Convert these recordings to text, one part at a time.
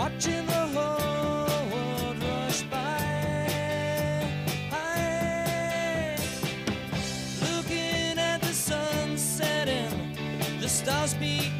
watching the whole world rush by. Looking at the sun setting, the stars beat.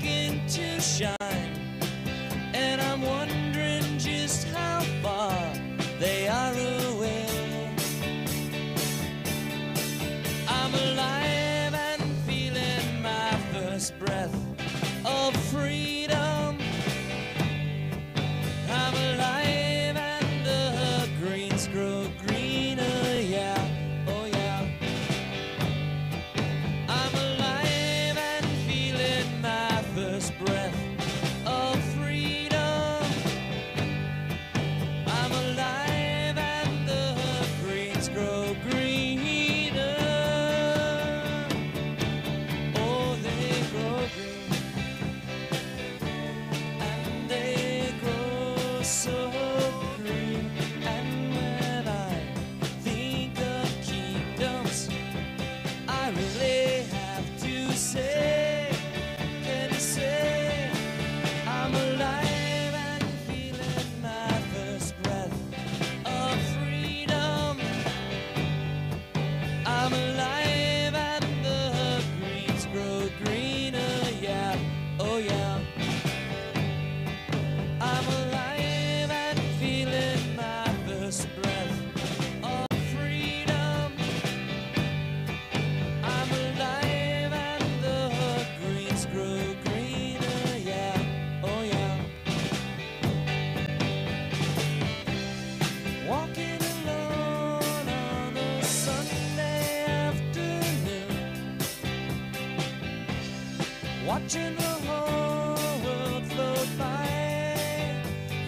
watching the whole world float by,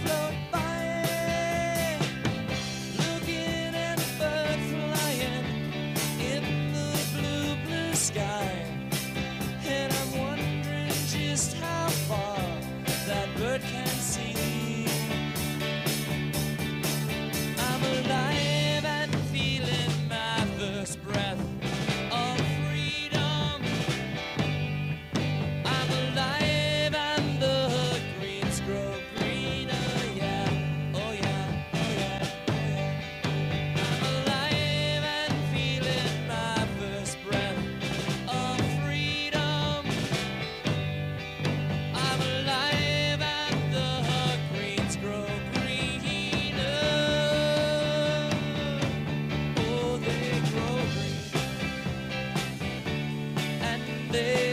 float by. Looking at a bird flying in the blue, blue sky. And I'm wondering just how far that bird can see. someday.